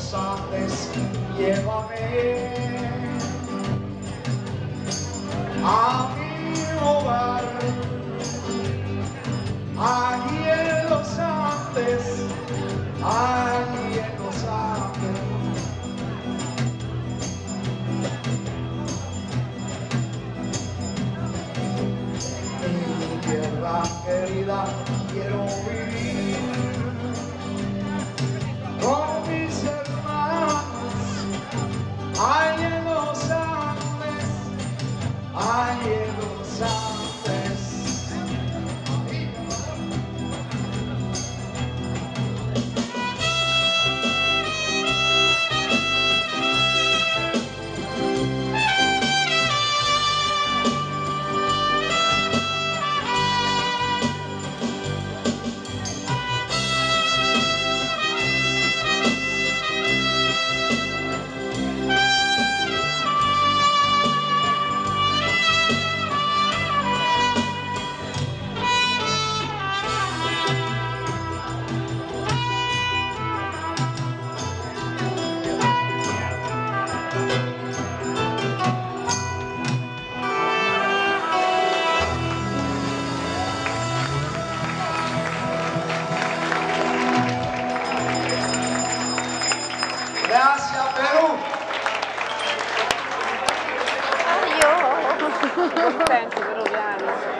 los Andes, llévame a mi hogar, allí en los Andes, allí en los Andes. Tierra querida, vai. Grazie a Perù. Contento Peruviano.